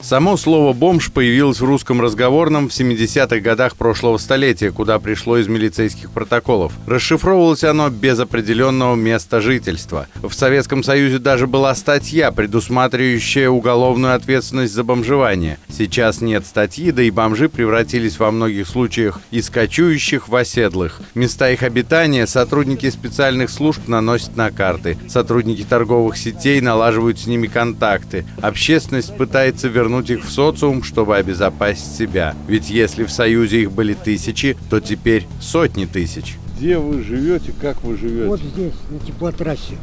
Само слово «бомж» появилось в русском разговорном в 70-х годах прошлого столетия, куда пришло из милицейских протоколов. Расшифровывалось оно без определенного места жительства. В Советском Союзе даже была статья, предусматривающая уголовную ответственность за бомжевание. Сейчас нет статьи, да и бомжи превратились во многих случаях из кочующих в оседлых. Места их обитания сотрудники специальных служб наносят на карты. Сотрудники торговых сетей налаживают с ними контакты. Общественность пытается вернуть вернуть их в социум, чтобы обезопасить себя. Ведь если в Союзе их были тысячи, то теперь сотни тысяч. Где вы живете, как вы живете? Вот здесь, на теплотрассе.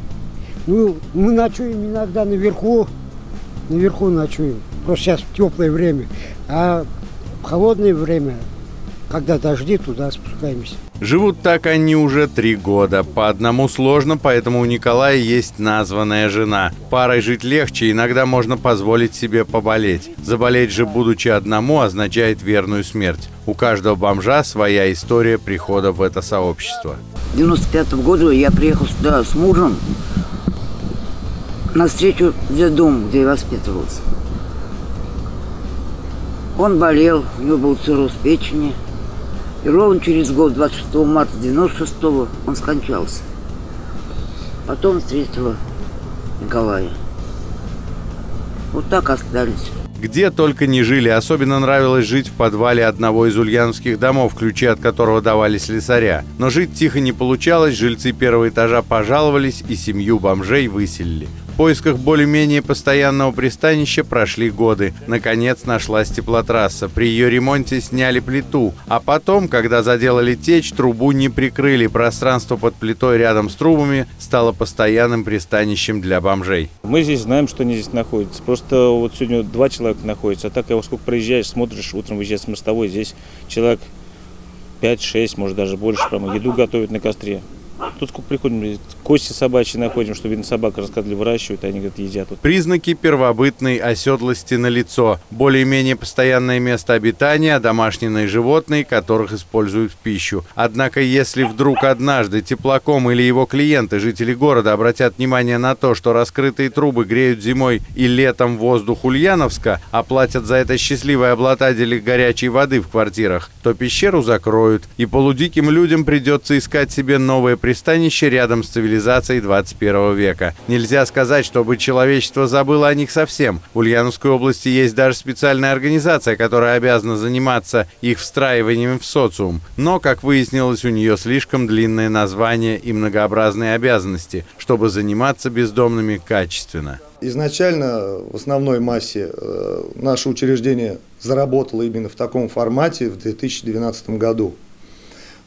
Ну, мы ночуем иногда наверху, наверху ночуем. Просто сейчас теплое время. А в холодное время когда дожди, туда спускаемся. Живут так они уже три года. По одному сложно, поэтому у Николая есть названная жена. Парой жить легче, иногда можно позволить себе поболеть. Заболеть же, будучи одному, означает верную смерть. У каждого бомжа своя история прихода в это сообщество. В 95 году я приехал сюда с мужем на встречу в дом, где я воспитывался. Он болел, у него был цирроз печени – и ровно через год, 26 марта 96 он скончался. Потом встретила Николая. Вот так остались. Где только не жили, особенно нравилось жить в подвале одного из ульяновских домов, ключи от которого давали слесаря. Но жить тихо не получалось, жильцы первого этажа пожаловались и семью бомжей выселили поисках более-менее постоянного пристанища прошли годы. Наконец нашлась теплотрасса. При ее ремонте сняли плиту. А потом, когда заделали течь, трубу не прикрыли. Пространство под плитой рядом с трубами стало постоянным пристанищем для бомжей. Мы здесь знаем, что они здесь находятся. Просто вот сегодня два человека находятся. А так, я сколько проезжаешь, смотришь, утром выезжаешь с мостовой, здесь человек 5-6, может даже больше, прямо еду готовят на костре. Тут сколько приходим, кости собачьи находим, что, видно, собака рассказали, выращивают, а они, говорят, едят. Признаки первобытной оседлости на лицо. Более-менее постоянное место обитания, домашние животные, которых используют в пищу. Однако, если вдруг однажды теплоком или его клиенты, жители города, обратят внимание на то, что раскрытые трубы греют зимой и летом воздух Ульяновска, а платят за это счастливые обладатели горячей воды в квартирах, то пещеру закроют, и полудиким людям придется искать себе новые пристанище рядом с цивилизацией 21 века. Нельзя сказать, чтобы человечество забыло о них совсем. В Ульяновской области есть даже специальная организация, которая обязана заниматься их встраиванием в социум. Но, как выяснилось, у нее слишком длинное название и многообразные обязанности, чтобы заниматься бездомными качественно. Изначально в основной массе э, наше учреждение заработало именно в таком формате в 2012 году.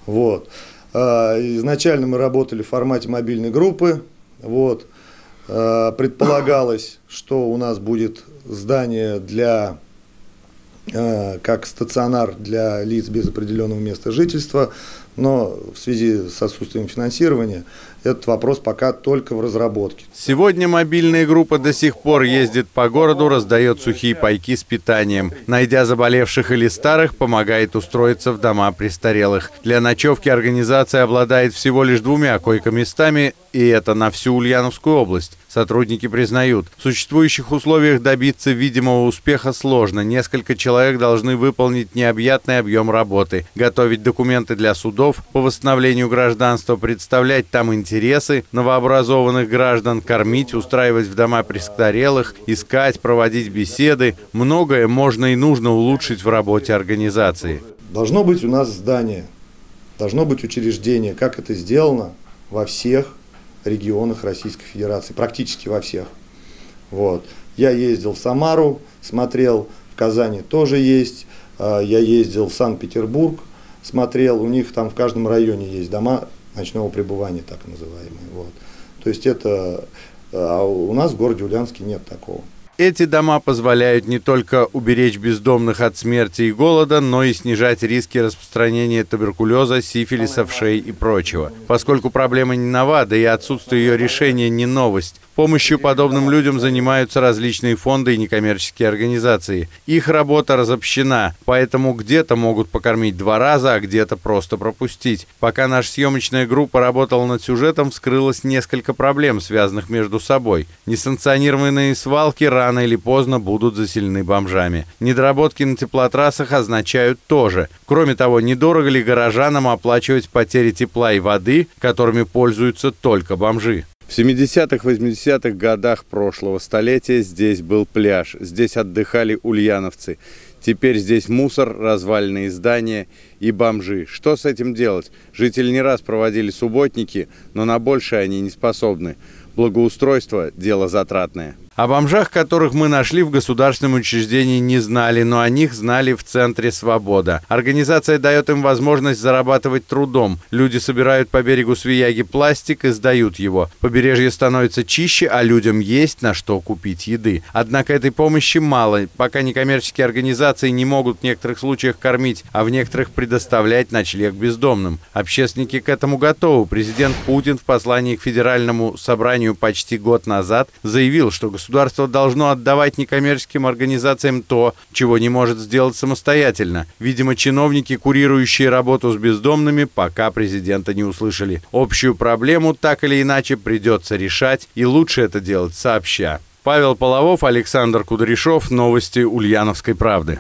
Вот. А, изначально мы работали в формате мобильной группы. Вот. А, предполагалось, что у нас будет здание для а, как стационар для лиц без определенного места жительства, но в связи с отсутствием финансирования этот вопрос пока только в разработке. Сегодня мобильная группа до сих пор ездит по городу, раздает сухие пайки с питанием. Найдя заболевших или старых, помогает устроиться в дома престарелых. Для ночевки организация обладает всего лишь двумя койко-местами, и это на всю Ульяновскую область. Сотрудники признают, в существующих условиях добиться видимого успеха сложно. Несколько человек должны выполнить необъятный объем работы, готовить документы для судов по восстановлению гражданства, представлять там интересы новообразованных граждан, кормить, устраивать в дома престарелых, искать, проводить беседы. Многое можно и нужно улучшить в работе организации. Должно быть у нас здание, должно быть учреждение, как это сделано во всех регионах Российской Федерации, практически во всех. Вот. Я ездил в Самару, смотрел, в Казани тоже есть, а, я ездил в Санкт-Петербург, смотрел, у них там в каждом районе есть дома ночного пребывания, так называемые. Вот. То есть это, а у нас в городе Ульяновске нет такого. Эти дома позволяют не только уберечь бездомных от смерти и голода, но и снижать риски распространения туберкулеза, сифилиса, вшей и прочего. Поскольку проблема не нова, да и отсутствие ее решения не новость, Помощью подобным людям занимаются различные фонды и некоммерческие организации. Их работа разобщена, поэтому где-то могут покормить два раза, а где-то просто пропустить. Пока наша съемочная группа работала над сюжетом, вскрылось несколько проблем, связанных между собой. Несанкционированные свалки рано рано или поздно будут заселены бомжами. Недоработки на теплотрассах означают тоже. Кроме того, недорого ли горожанам оплачивать потери тепла и воды, которыми пользуются только бомжи? В 70-х, 80-х годах прошлого столетия здесь был пляж. Здесь отдыхали ульяновцы. Теперь здесь мусор, развальные здания и бомжи. Что с этим делать? Жители не раз проводили субботники, но на большее они не способны. Благоустройство – дело затратное. О бомжах, которых мы нашли в государственном учреждении, не знали, но о них знали в Центре «Свобода». Организация дает им возможность зарабатывать трудом. Люди собирают по берегу Свияги пластик и сдают его. Побережье становится чище, а людям есть на что купить еды. Однако этой помощи мало, пока некоммерческие организации не могут в некоторых случаях кормить, а в некоторых предоставлять ночлег бездомным. Общественники к этому готовы. Президент Путин в послании к Федеральному собранию почти год назад заявил, что государство государство должно отдавать некоммерческим организациям то, чего не может сделать самостоятельно. Видимо, чиновники, курирующие работу с бездомными, пока президента не услышали. Общую проблему так или иначе придется решать, и лучше это делать сообща. Павел Половов, Александр Кудряшов. Новости Ульяновской правды.